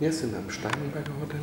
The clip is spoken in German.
Wir sind am Steinberger Hotel.